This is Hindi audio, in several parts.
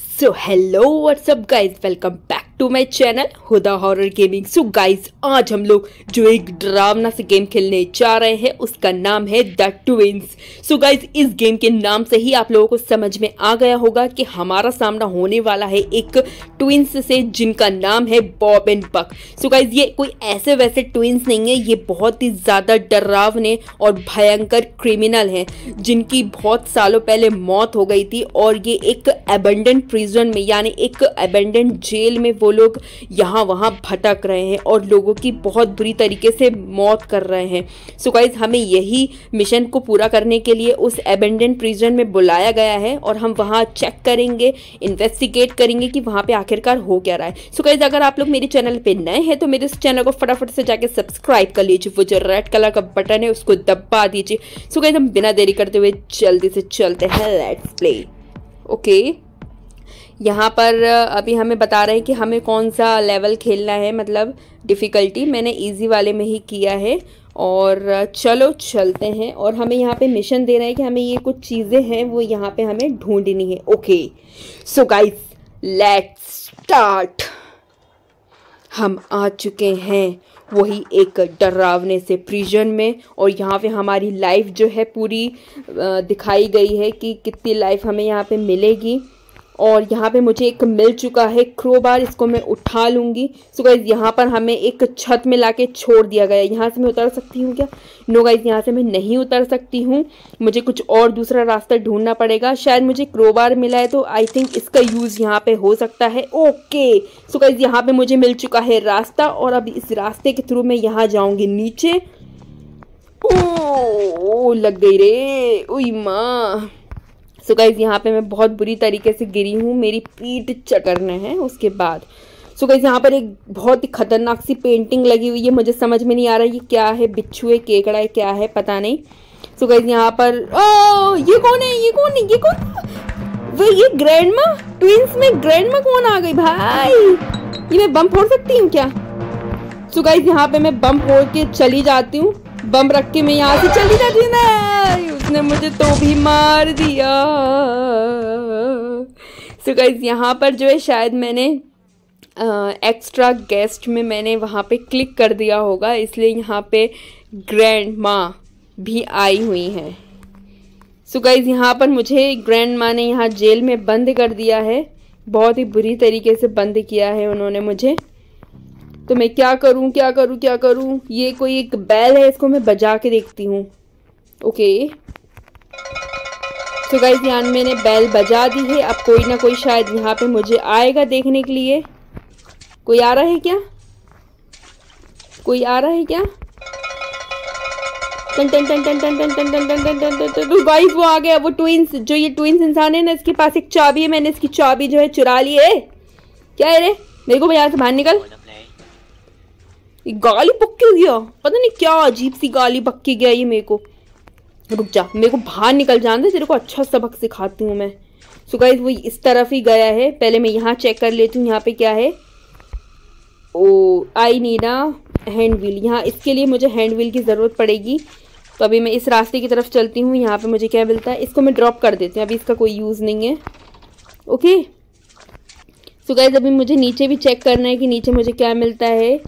So hello, what's up guys? Welcome back to my channel, Huda horror gaming so guys आज हम लोग जो एक डरावना से गेम खेलने जा रहे हैं, उसका नाम है द ट्विंस सो गाइस इस गेम के नाम से ही आप लोगों को समझ में आ गया होगा कि हमारा सामना होने वाला है एक ट्विंस से, जिनका नाम है Bob and Buck so guys ये कोई ऐसे वैसे ट्विंस नहीं है, ये बहुत ही ज़्यादा डरावने और भयंकर क्रिमिनल हैं, जिनकी बहुत सालों पहले मौत हो गई थी और ये एक एबेंडेंट प्रिजन में, यानी एक एबेंडेंट जेल में वो लोग यहाँ वहाँ भटक रहे हैं और लोगों की बहुत बुरी तरीके से मौत कर रहे हैं। सो गाइज़ हमें यही मिशन को पूरा करने के लिए उस एबेंडेंट प्रिजन में बुलाया गया है और हम वहाँ चेक करेंगे इन्वेस्टिगेट करेंगे कि वहाँ पे आखिरकार हो क्या रहा है। सो गाइज़ अगर आप लोग मेरे चैनल पे नए हैं तो मेरे इस चैनल को फटाफट से जाके सब्सक्राइब कर लीजिए। वो जो रेड कलर का बटन है, उसको दबा दीजिए। सो गाइज़ हम बिना देरी करते हुए जल्दी से चलते हैं। लेट्स प्ले ओके यहाँ पर अभी हमें बता रहे हैं कि हमें कौन सा लेवल खेलना है मतलब डिफ़िकल्टी मैंने इजी वाले में ही किया है। और चलो चलते हैं। और हमें यहाँ पे मिशन दे रहे हैं कि हमें ये कुछ चीज़ें हैं, वो यहाँ पे हमें ढूंढनी है। Okay so guys let's start हम आ चुके हैं वही एक डरावने से प्रिजन में। और यहाँ पे हमारी लाइफ जो है पूरी दिखाई गई है कि कितनी लाइफ हमें यहाँ पे मिलेगी। और यहाँ पे मुझे एक मिल चुका है क्रोबार, इसको मैं उठा लूँगी। सो गाइज़ यहाँ पर हमें एक छत में लाके छोड़ दिया गया यहाँ से मैं उतर सकती हूँ क्या? नो गाइज़ यहाँ से मैं नहीं उतर सकती हूँ। मुझे कुछ और दूसरा रास्ता ढूंढना पड़ेगा। शायद मुझे क्रोबार मिला है तो आई थिंक इसका यूज़ यहाँ पे हो सकता है। ओके सो गाइज़ यहाँ पे मुझे मिल चुका है रास्ता और अब इस रास्ते के थ्रू मैं यहाँ जाऊँगी नीचे। ओ लग गई रे। उई माँ। सो गाइज़ यहाँ पे मैं बहुत बुरी तरीके से गिरी हूँ, मेरी पीठ चटरने हैं उसके बाद। सो गाइज़ यहाँ पर एक बहुत ही खतरनाक सी पेंटिंग लगी हुई है, मुझे समझ में नहीं आ रहा ये क्या है, बिच्छू है, केकड़ा है, क्या है, पता नहीं। सो गाइज़ यहाँ पर ओ ये कौन है, ये कौन है, ये कौन वो ये ग्रैंड माँ ट्विंस में ग्रैंड माँ कौन आ गई भाई? ये मैं बम फोड़ सकती हूँ क्या? सो गाइज़ यहाँ पे मैं बम फोड़ के चली जाती हूँ। बम रख के मैं यहाँ से चली जाती हूँ उसने मुझे तो भी मार दिया। सो गाइज़ यहाँ पर जो है शायद मैंने एक्स्ट्रा गेस्ट में मैंने वहाँ पे क्लिक कर दिया होगा, इसलिए यहाँ पे ग्रैंड माँ भी आई हुई हैं। सो गाइज़ यहाँ पर मुझे ग्रैंड माँ ने यहाँ जेल में बंद कर दिया है। बहुत ही बुरी तरीके से बंद किया है उन्होंने मुझे। तो मैं क्या करूँ क्या करूँ क्या करूँ? ये कोई एक बैल है, इसको मैं बजा के देखती हूँ। ओके तो गाइज़ यहाँ मैंने बैल बजा दी है अब कोई ना कोई शायद यहाँ पे मुझे आएगा देखने के लिए कोई आ रहा है क्या कोई आ रहा है क्या टन टन टन टन टन टन टन टन टन टन टन टन टन गाइस वो आ गया वो ट्विंस जो ये ट्विंस इंसान है ना इसके पास एक चाबी है मैंने इसकी चाबी जो है चुरा ली है क्या है रे मेरे को यहाँ से बाहर निकल गाली पक्की गया पता नहीं क्या अजीब सी गाली पक्की गया ये मेरे को रुक जा, मेरे को बाहर निकल जान दे, तेरे को अच्छा सबक सिखाती हूँ मैं। सो गाइज़ वो इस तरफ़ ही गया है। पहले मैं यहाँ चेक कर लेती हूँ, यहाँ पे क्या है। ओ I need a hand wheel यहाँ इसके लिए मुझे हैंड व्हील की ज़रूरत पड़ेगी। तो अभी मैं इस रास्ते की तरफ़ चलती हूँ, यहाँ पे मुझे क्या मिलता है। इसको मैं ड्रॉप कर देती हूँ, अभी इसका कोई यूज़ नहीं है। ओके सो गाइज़ अभी मुझे नीचे भी चेक करना है कि नीचे मुझे क्या मिलता है।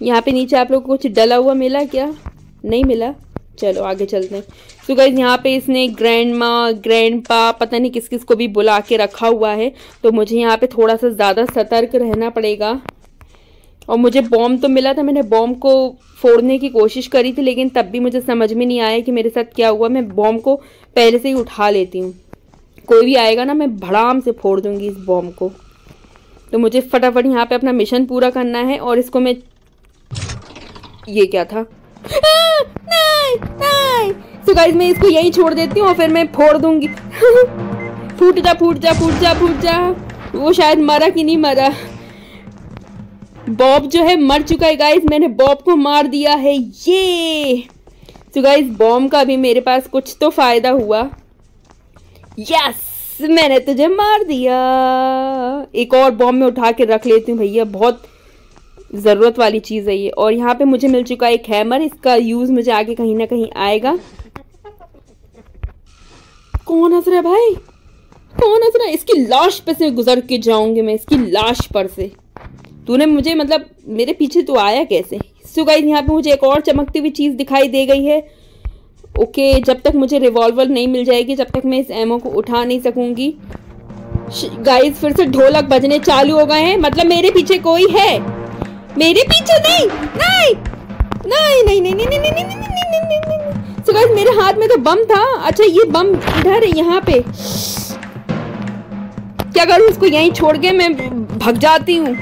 यहाँ पे नीचे आप लोग को कुछ डला हुआ मिला क्या? नहीं मिला। चलो, आगे चलते हैं। तो गाइज़ यहाँ पे इसने ग्रैंड माँ ग्रैंड पा पता नहीं किस किस को भी बुला के रखा हुआ है। तो मुझे यहाँ पे थोड़ा सा ज़्यादा सतर्क रहना पड़ेगा। और मुझे बॉम्ब तो मिला था, मैंने बॉम्ब को फोड़ने की कोशिश करी थी, लेकिन तब भी मुझे समझ में नहीं आया कि मेरे साथ क्या हुआ। मैं बॉम्ब को पहले से ही उठा लेती हूँ। कोई भी आएगा ना, मैं भड़ाम से फोड़ दूँगी इस बॉम्ब को। तो मुझे फटाफट यहाँ पे अपना मिशन पूरा करना है, और इसको मैं, ये क्या था? तो गाइस मैं इसको यहीं छोड़ देती हूँ और फिर मैं फोड़ दूँगी। फूट जा फूट जा फूट जा फूट जा। वो शायद मरा कि नहीं मरा। बॉब जो है मर चुका है गाइस मैंने बॉब को मार दिया है, ये। तो गाइस बॉम्ब का भी मेरे पास कुछ तो फ़ायदा हुआ। यस मैंने तुझे मार दिया। एक और बॉम्ब में उठा के रख लेती हूँ, भैया। बहुत ज़रूरत वाली चीज़ है ये। और यहाँ पे मुझे मिल चुका है एक हैमर इसका यूज़ मुझे आगे कहीं ना कहीं आएगा। कौन हंस रहा है भाई? कौन हंस रहा है? इसकी लाश पे से गुजर के जाऊँगी मैं, इसकी लाश पर से। तूने मुझे मतलब मेरे पीछे तो आया कैसे? सो यहाँ पे मुझे एक और चमकती हुई चीज़ दिखाई दे गई है। ओके जब तक मुझे रिवॉल्वर नहीं मिल जाएगी, जब तक मैं इस एमओ को उठा नहीं सकूँगी। गाइस फिर से ढोलक बजने चालू हो गए हैं। मतलब मेरे पीछे कोई है? मेरे पीछे नहीं नहीं नहीं नहीं नहीं नहीं नहीं नहीं नहीं नहीं नहीं नहीं सो गाइस मेरे हाथ में तो बम था अच्छा ये बम इधर है यहाँ पे क्या करूँ उसको यहीं छोड़ के मैं भग जाती हूँ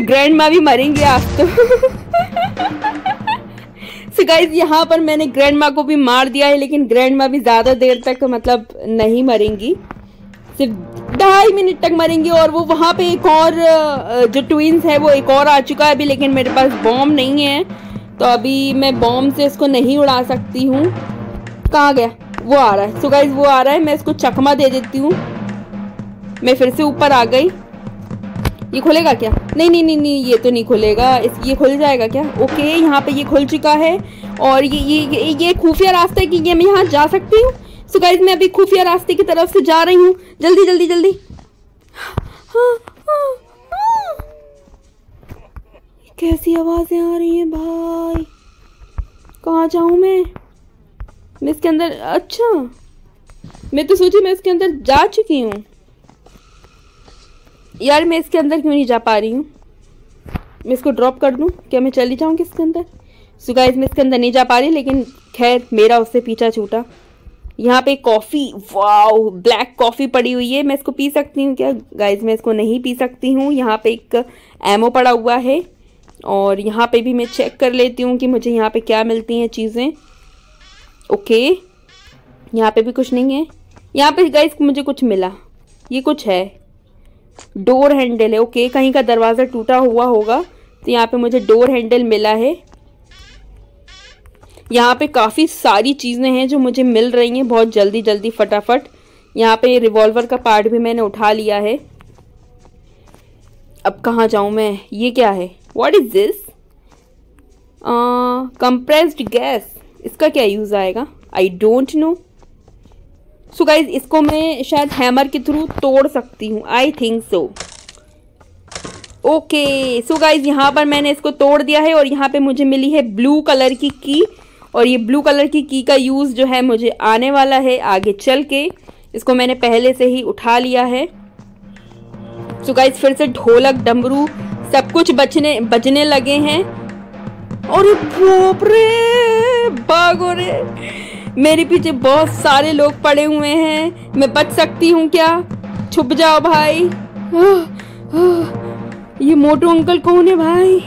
ग्रैंड माँ भी मरेंगे आज तो सो गाइस यहाँ पर मैंने ग्रैंड माँ को भी मार दिया है लेकिन ग्रैंड माँ भी ज़्यादा देर तक मतलब नहीं मरेंगी सिर्फ़ ढाई मिनट तक मरेंगे और वो वहाँ पे एक और जो ट्विंस है वो एक और आ चुका है अभी लेकिन मेरे पास बॉम्ब नहीं है। तो अभी मैं बॉम्ब से इसको नहीं उड़ा सकती हूँ। कहाँ गया? वो आ रहा है। सो गाइज़ वो आ रहा है। मैं इसको चकमा दे देती हूँ। मैं फिर से ऊपर आ गई। ये खुलेगा क्या? नहीं नहीं नहीं नहीं ये तो नहीं खुलेगा। इस ये खुल जाएगा क्या? ओके यहाँ पे ये खुल चुका है। और ये ये ये, ये खुफिया रास्ता है कि ये मैं यहाँ जा सकती हूँ? सो गाइज़ मैं अभी खुफिया रास्ते की तरफ़ से जा रही हूँ। जल्दी जल्दी जल्दी। हाँ, हाँ, हाँ। कैसी आवाज़ें आ रही हैं भाई? कहाँ जाऊँ मैं? मैं इसके अंदर अच्छा। मैं तो सोची मैं इसके अंदर जा चुकी हूँ। यार मैं इसके अंदर क्यों नहीं जा पा रही हूँ? मैं इसको ड्रॉप कर दूँ? क्या मैं चली जाऊँगी इसके अंदर? सो गाइज़ मैं इसके अंदर नहीं जा पा रही लेकिन खैर मेरा उससे पीछा छूटा। यहाँ पे कॉफ़ी, वाओ, ब्लैक कॉफ़ी पड़ी हुई है। मैं इसको पी सकती हूँ क्या? गाइज़ मैं इसको नहीं पी सकती हूँ। यहाँ पे एक एमओ पड़ा हुआ है और यहाँ पे भी मैं चेक कर लेती हूँ कि मुझे यहाँ पे क्या मिलती हैं चीज़ें। ओके यहाँ पे भी कुछ नहीं है। यहाँ पे गाइज़ मुझे कुछ मिला। ये कुछ है। डोर हैंडल है। ओके कहीं का दरवाज़ा टूटा हुआ होगा तो यहाँ पे मुझे डोर हैंडल मिला है। यहाँ पे काफ़ी सारी चीज़ें हैं जो मुझे मिल रही हैं बहुत जल्दी जल्दी, फटाफट। यहाँ पे रिवॉल्वर का पार्ट भी मैंने उठा लिया है। अब कहाँ जाऊँ मैं? ये क्या है? What is this compressed gas इसका क्या यूज़ आएगा? I don't know so guys इसको मैं शायद हैमर के थ्रू तोड़ सकती हूँ। I think so okay so guys यहाँ पर मैंने इसको तोड़ दिया है और यहाँ पे मुझे मिली है ब्लू कलर की की और ये ब्लू कलर की की का यूज़ जो है मुझे आने वाला है आगे चल के। इसको मैंने पहले से ही उठा लिया है। सो गाइज़ फिर से ढोलक, डमरू, सब कुछ बचने, बजने लगे हैं। और रे रे। मेरे पीछे बहुत सारे लोग पड़े हुए हैं। मैं बच सकती हूँ क्या? छुप जाओ भाई। ये मोटू अंकल कौन है भाई?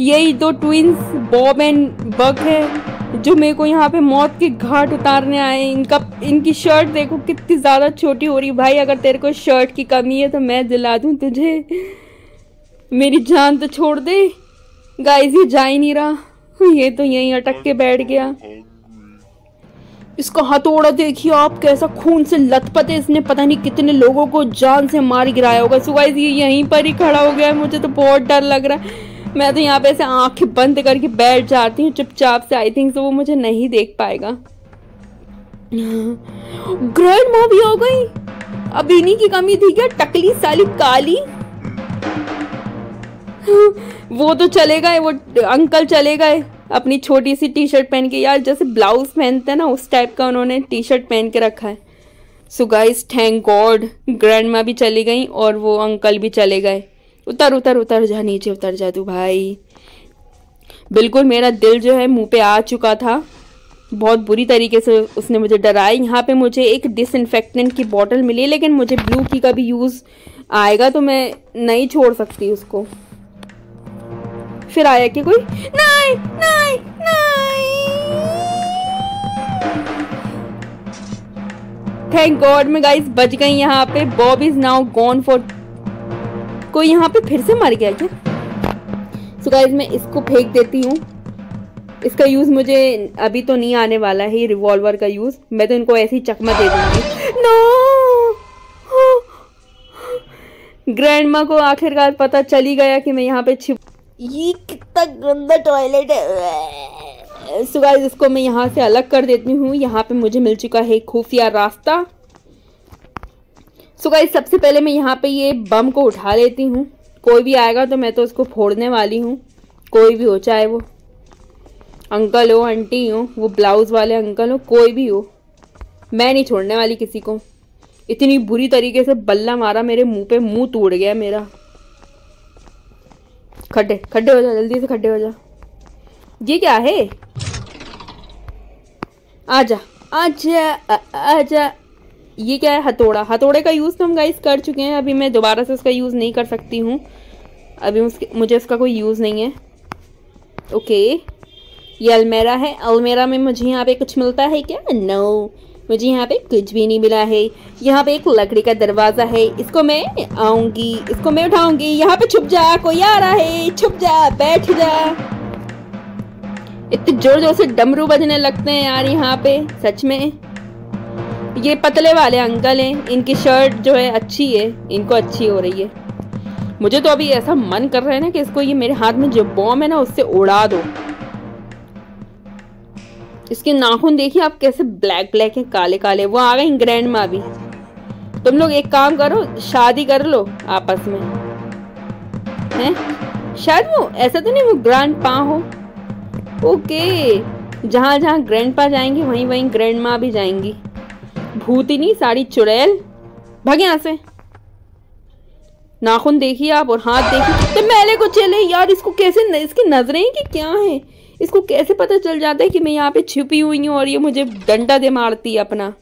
यही दो ट्विंस बॉब एंड बग है। जो मेरे को यहाँ पे मौत के घाट उतारने आए, इनका, इनकी शर्ट देखो कितनी ज़्यादा छोटी हो रही भाई, अगर तेरे को शर्ट की कमी है तो मैं दिला दूँ तुझे। मेरी जान तो छोड़ दे। गाइस ये जा ही नहीं रहा। ये तो यहीं अटक के बैठ गया। इसका हथौड़ा देखिए आप, कैसा खून से लथपथ है। इसने पता नहीं कितने लोगों को जान से मार गिराया होगा। सो गाइस ये यहीं पर ही खड़ा हो गया है। मुझे तो बहुत डर लग रहा है। मैं तो यहाँ पे ऐसे आँखें बंद करके बैठ जाती हूँ, चुपचाप से। आई थिंक वो मुझे नहीं देख पाएगा। ग्रैंड माँ भी आ गई। अब इन्हीं की कमी थी क्या? टकली साली काली। वो तो चले गए, वो अंकल चले गए। अपनी छोटी सी टी शर्ट पहन के। यार, जैसे ब्लाउज पहनते हैं ना, उस टाइप का उन्होंने टी शर्ट पहन के रखा है। So guys thank God grandma भी चली गई और वो अंकल भी चले गए। उतर उतर उतर जा, नीचे उतर जा तू भाई। बिल्कुल मेरा दिल जो है मुँह पे आ चुका था। बहुत बुरी तरीके से उसने मुझे डराया यहाँ पे मुझे एक डिसइनफेक्टेंट की बॉटल मिली, लेकिन मुझे ब्लू की का भी यूज़ आएगा तो मैं नहीं छोड़ सकती उसको। फिर आया कि कोई? नहीं नहीं नहीं। थैंक गॉड मैं गाइस बच गई यहाँ पे। Bob is now gone for कोई यहाँ पे फिर से मर गया क्या सो गाइस मैं इसको फेंक देती हूँ। इसका यूज़ मुझे अभी तो नहीं आने वाला है रिवॉल्वर का यूज़ मैं तो इनको ऐसे ही चकमा दे दूँगी। नो ग्रैंड माँ को आखिरकार पता चली गया कि मैं यहाँ पे छिप ये कितना गंदा टॉयलेट है। सो इसको मैं यहाँ से अलग कर देती हूँ। यहाँ पे मुझे मिल चुका है खुफिया रास्ता। सो गाइस सबसे पहले मैं यहाँ पे ये बम को उठा लेती हूँ। कोई भी आएगा तो मैं तो उसको फोड़ने वाली हूँ। कोई भी हो, चाहे वो अंकल हो, आंटी हो, वो ब्लाउज वाले अंकल हो, कोई भी हो, मैं नहीं छोड़ने वाली किसी को। इतनी बुरी तरीके से बल्ला मारा मेरे मुँह पे, मुँह टूट गया मेरा। खड्डे खड्डे हो जा, जल्दी से खड्डे हो जा। ये क्या है? आजा आजा आजा। ये क्या है? हथौड़ा। हथौड़े का यूज़ तो हम गाइस कर चुके हैं। अभी मैं दोबारा से उसका यूज़ नहीं कर सकती हूँ। अभी उसके मुझे उसका कोई यूज़ नहीं है। ओके ये अलमेरा है। अलमेरा में मुझे यहाँ पे कुछ मिलता है क्या? No no. मुझे यहाँ पे कुछ भी नहीं मिला है। यहाँ पे एक लकड़ी का दरवाज़ा है। इसको मैं आऊँगी। इसको मैं उठाऊँगी। यहाँ पे छुप जा। कोई आ रहा है। छुप जा। बैठ जा। इतने ज़ोर ज़ोर से डमरू बजने लगते हैं यार यहाँ पे। सच में। ये पतले वाले अंकल हैं, इनकी शर्ट जो है अच्छी है, इनको अच्छी हो रही है। मुझे तो अभी ऐसा मन कर रहा है ना कि इसको ये मेरे हाथ में जो बॉम है ना, उससे उड़ा दो। इसके नाखून देखिए, आप कैसे ब्लैक ब्लैक है, काले काले। वो आ गए ग्रैंड माँ भी तुम लोग एक काम करो, शादी कर लो आपस में। हैं? शायद वो, ऐसा तो नहीं वो ग्रैंड पा हो। ओके जहाँ जहाँ ग्रैंड पा जाएँगे, वहीं वहीं ग्रैंड माँ भी जाएँगी। भूतिनी साड़ी चुड़ैल। भागे यहाँ से। नाखून देखिए आप और हाथ देखिए। तो मैले को चले यार इसको कैसे न, इसकी नज़रें कि क्या है? इसको कैसे पता चल जाता है कि मैं यहाँ पे छुपी हुई हूँ और ये मुझे डंडा दे मारती है अपना?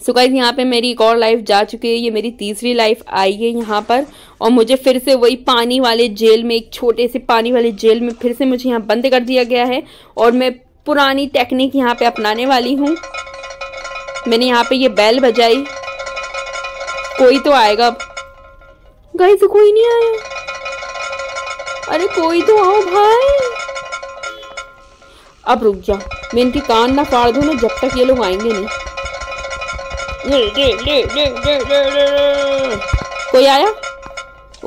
सो गाइज़ यहाँ पे मेरी एक और लाइफ जा चुकी है। ये मेरी तीसरी लाइफ आई है यहाँ पर। और मुझे फिर से वही पानी वाले जेल में एक छोटे से पानी वाले जेल में फिर से मुझे यहाँ बंद कर दिया गया है। और मैं पुरानी टेक्निक यहाँ पे अपनाने वाली हूँ। मैंने यहाँ पे ये बैल बजाई। कोई तो आएगा। अब गाइस कोई नहीं आया। अरे कोई तो आओ भाई। अब रुक जा। मैं इनकी कान ना फाड़ दूँ ना जब तक ये लोग आएँगे नहीं। कोई आया?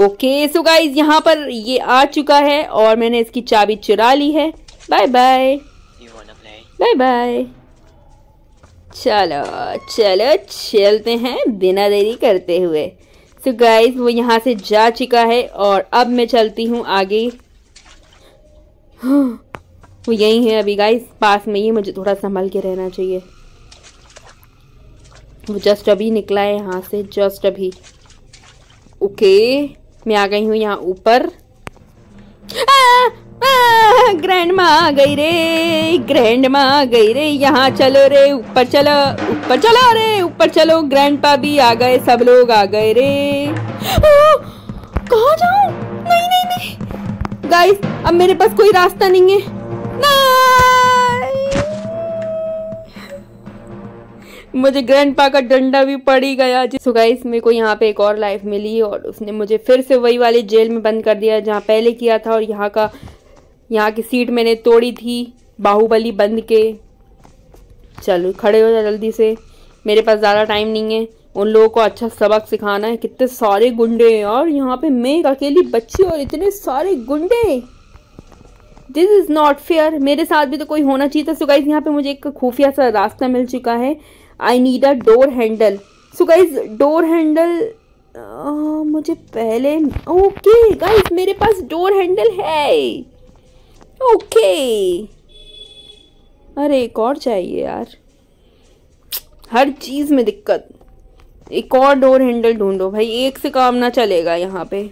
ओके सो गाइज़ यहाँ पर ये आ चुका है और मैंने इसकी चाबी चुरा ली है। बाय बाय बाय बाय चलो चलो चलते हैं बिना देरी करते हुए। सो so गाइज़ वो यहाँ से जा चुका है और अब मैं चलती हूँ आगे। वो यही है अभी गाइस पास में ही मुझे थोड़ा संभल के रहना चाहिए। वो जस्ट अभी निकला है यहाँ से जस्ट अभी। ओके मैं आ गई हूँ यहाँ ऊपर। ग्रैंड माँ आ गई रे ग्रैंड माँ आ गई रे, यहाँ चलो रे, ऊपर चलो ऊपर चलो रे, ऊपर चलो ग्रैंड पा भी आ गए, सब लोग आ गए रे। कहा जाऊँ? नहीं नहीं नहीं। गाइस अब मेरे पास कोई रास्ता नहीं है। मुझे ग्रैंड पा का डंडा भी पड़ ही गया। सो गाइस मेरे को यहाँ पे एक और लाइफ मिली और उसने मुझे फिर से वही वाले जेल में बंद कर दिया, जहाँ पहले किया था और यहाँ का यहाँ की सीट मैंने तोड़ी थी, बाहुबली बंद के। चलो, खड़े हो जा जल्दी से। मेरे पास ज़्यादा टाइम नहीं है। उन लोगों को अच्छा सबक सिखाना है। कितने सारे गुंडे हैं और यहाँ पे मैं अकेली बच्ची और इतने सारे गुंडे। दिस इज़ नॉट फेयर मेरे साथ भी तो कोई होना चाहिए था। सो गाइज़ यहाँ पे मुझे एक खुफिया सा रास्ता मिल चुका है। I need a door handle so guys door handle मुझे पहले ओके गाइज़ मेरे पास डोर हैंडल है। ओके अरे, एक और चाहिए यार। हर चीज़ में दिक्कत। एक और डोर हैंडल ढूंढो। भाई, एक से काम ना चलेगा यहाँ पे।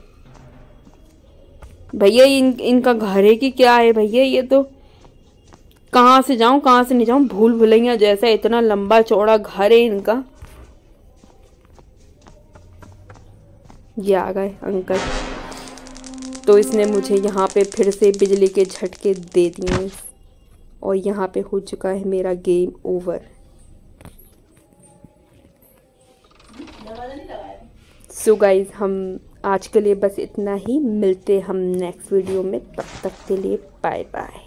भैया, इन, इनका घर है कि क्या है? भैया, ये तो कहाँ से जाऊँ, कहाँ से नहीं जाऊँ? भूल भुलैया जैसा इतना लंबा चौड़ा घर है इनका। ये आ गए अंकल। तो इसने मुझे यहाँ पे फिर से बिजली के झटके दे दिए। और यहाँ पे हो चुका है मेरा game over. So so guys हम आज के लिए बस इतना ही। मिलते हम नेक्स्ट वीडियो में। तब तक के लिए बाय बाय